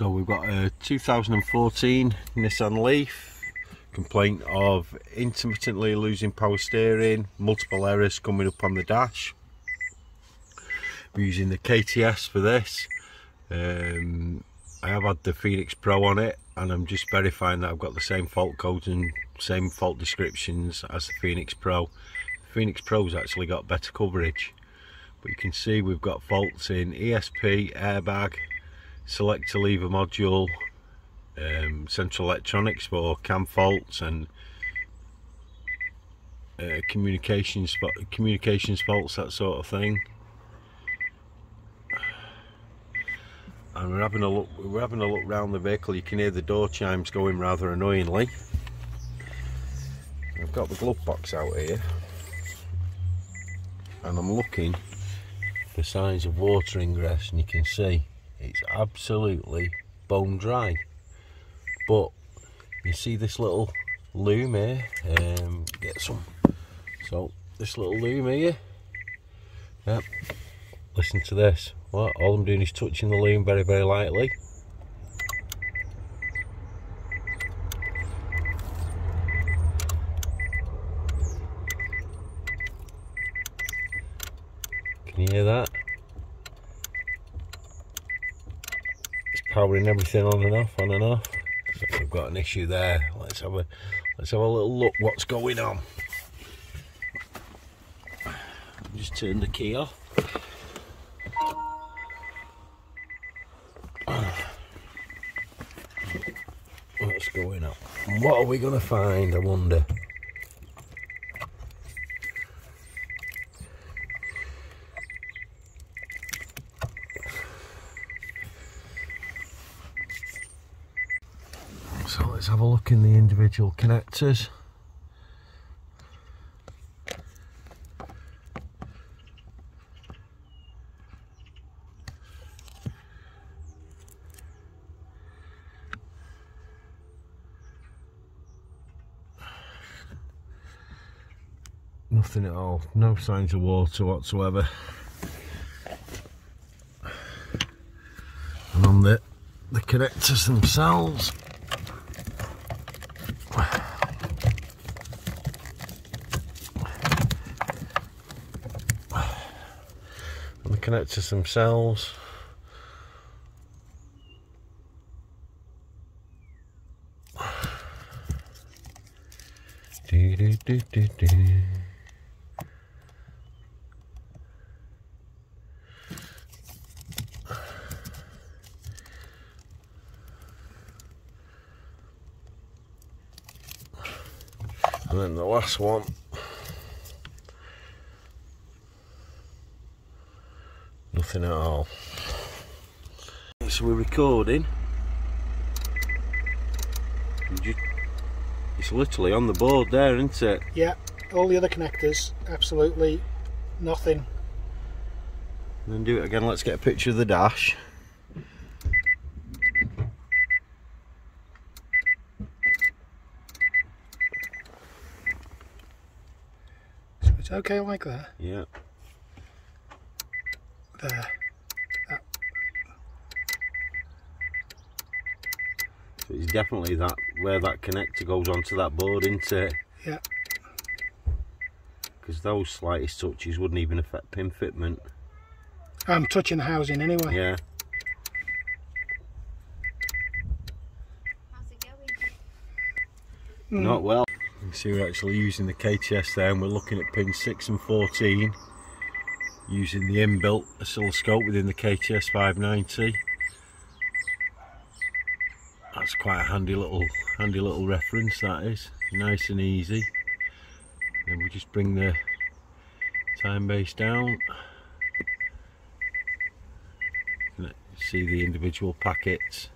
So we've got a 2014 Nissan Leaf, complaint of intermittently losing power steering, multiple errors coming up on the dash. We're using the KTS for this. Um, I have had the Phoenix Pro on it and I'm just verifying that I've got the same fault codes and same fault descriptions as the Phoenix Pro. Phoenix Pro's actually got better coverage but you can see we've got faults in ESP, airbag, selector lever module, um, central electronics for CAN faults and uh, communications communications faults that sort of thing. And we're having a look we're having a look around the vehicle. You can hear the door chimes going rather annoyingly. I've got the glove box out here. And I'm looking for signs of water ingress and you can see it's absolutely bone dry. But you see this little loom here? Um, get some. So this little loom here. Yep. Listen to this. What? All I'm doing is touching the loom very very lightly. Can you hear that powering everything on and off, on and off. So we've got an issue there. Let's have a let's have a little look what's going on. Just turn the key off. What's going on? What are we gonna find, I wonder? So let's have a look in the individual connectors. Nothing at all, no signs of water whatsoever. And on the, the connectors themselves, connectors themselves do, do, do, do, do. And then the last one nothing at all. So we're recording. It's literally on the board there, isn't it? Yeah, all the other connectors, absolutely nothing. And then do it again. Let's get a picture of the dash. So it's okay like that. Yeah. There. So it's definitely that where that connector goes onto that board, isn't it? Yeah. Because those slightest touches wouldn't even affect pin fitment. I'm touching the housing anyway. Yeah. How's it going? Mm. Not well. You can see we're actually using the KTS there and we're looking at pins 6 and 14 using the inbuilt oscilloscope within the KTS 590. That's quite a handy little handy little reference that is. Nice and easy. Then we just bring the time base down. See the individual packets